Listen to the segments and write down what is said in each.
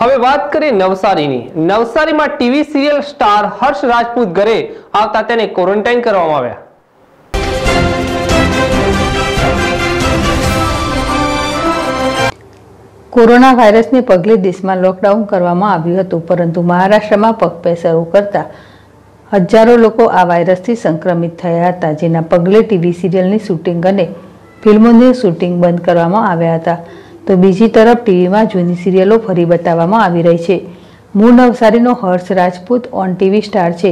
હવે વાત કરીએ નવસારીની. નવસારીમાં TV serial star Harsh Rajput ઘરે આવતા તેને ક્વોરન્ટાઇન કરવામાં આવ્યા. કોરોના વાયરસને પગલે દેશમાં લોકડાઉન કરવામાં આવ્યું હતું, પરંતુ મહારાષ્ટ્રમાં પગપે શરૂ કરતા હજારો લોકો આ વાયરસથી સંક્રમિત થયા હતા, જેના પગલે ટીવી સિરિયલની શૂટિંગ અને ફિલ્મોની શૂટિંગ બંધ કરવામાં આવ્યા હતા. તો બીજી તરફ ટીવીમાં જૂની સિરિયલો ફરી બતાવવામાં આવી રહી છે. મૂળ નવસારીનો Harsh Rajput on TV star છે,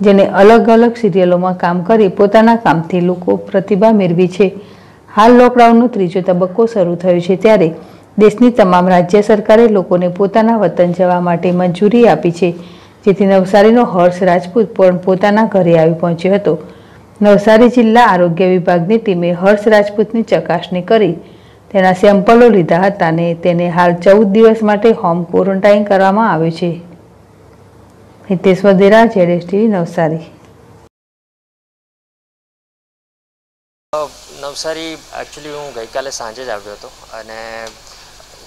જેને અલગ અલગ સિરિયલોમાં કામ કરી પોતાના કામથી લોકો પ્રતિભા મેળવી છે. હાલ લોકડાઉનનો ત્રીજો તબક્કો શરૂ થયો છે ત્યારે દેશની તમામ રાજ્ય સરકારે લોકોને પોતાના વતન જવા માટે મંજૂરી આપી છે. જેથી નવસારીનો હર્ષ રાજપૂત પણ પોતાના ઘરે આવી પહોંચ્યો હતો. નવસારી જિલ્લા આરોગ્ય વિભાગની ટીમે હર્ષ રાજપૂતની ચકાસણી કરી તેના સેમ્પલો લીધા હતા અને તેને હાલ ચૌદ દિવસ માટે હોમ ક્વોરન્ટાઇન કરવામાં આવ્યો છે. હિતેશ વધેરા જેડેશ ટીવી, નવસારી. નવસારી એકચ્યુઅલી હું ગઈકાલે સાંજે જ આવ્યો હતો અને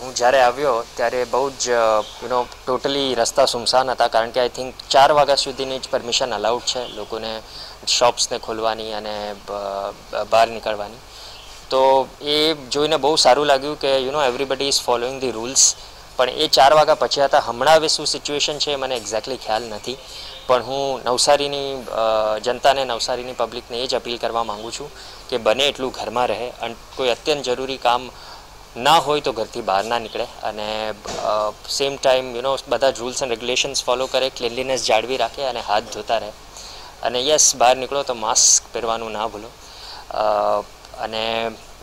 હું જ્યારે આવ્યો ત્યારે બહુ જ યુનો ટોટલી રસ્તા સુમસાન હતા કારણ કે આઈ થિંક ચાર વાગ્યા સુધીની જ પરમિશન અલાઉડ છે લોકોને શોપ્સને ખોલવાની અને બહાર નીકળવાની. તો એ જોઈને બહુ સારું લાગ્યું કે you know everybody is following the rules પણ એ ચાર વાગ્યા પછી હતા. હમણાં હવે શું સિચ્યુએશન છે, મને એક્ઝેક્ટલી ખ્યાલ નથી. પણ હું નવસારીની જનતાને, નવસારીની પબ્લિકને એ જ અપીલ કરવા માગું છું કે બને એટલું ઘરમાં રહે અને કોઈ અત્યંત જરૂરી કામ ના હોય તો ઘરથી બહાર ના નીકળે અને સેમ ટાઈમ યુ નો બધા રૂલ્સ એન્ડ રેગ્યુલેશન્સ ફોલો કરે ક્લિનલીનેસ જાળવી રાખે અને હાથ ધોતા રહે. અને યસ બહાર નીકળો તો માસ્ક પહેરવાનું ના ભૂલો. અને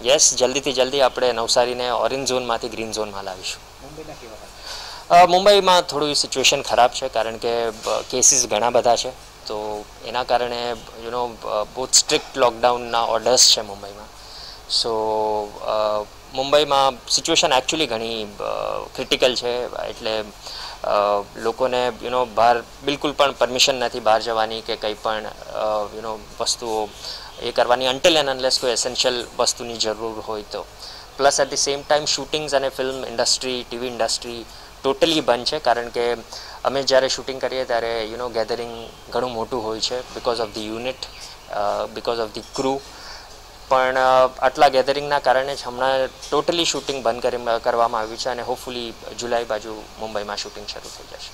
યસ જલ્દીથી જલ્દી આપણે નવસારીને ઓરેન્જ ઝોનમાંથી ગ્રીન ઝોનમાં લાવીશું. મુંબઈમાં થોડું સિચ્યુએશન ખરાબ છે કારણ કે કેસીસ ઘણા બધા છે. તો એના કારણે યુનો બહુ સ્ટ્રિક્ટ લોકડાઉનના ઓર્ડર્સ છે મુંબઈમાં. સો મુંબઈમાં સિચ્યુએશન એકચ્યુઅલી ઘણી ક્રિટિકલ છે. એટલે લોકોને યુનો બહાર બિલકુલ પણ પરમિશન નથી બહાર જવાની કે કંઈ પણ યુનો વસ્તુઓ એ કરવાની અન્ટિલ એન્ડ અનલેસ કોઈ એસેન્શિયલ વસ્તુની જરૂર હોય તો. Plus at the same time shootings અને film industry TV industry totally બંધ છે, કારણ કે અમે જ્યારે શૂટિંગ કરીએ ત્યારે યુ નો ગેધરિંગ ઘણું મોટું હોય છે because of the unit because of the crew પણ આટલા ગેધરિંગના કારણે જ હમણાં ટોટલી શૂટિંગ બંધ કરી કરવામાં આવ્યું છે અને હોપફુલી જુલાઈ બાજુ મુંબઈમાં શૂટિંગ શરૂ થઈ જશે.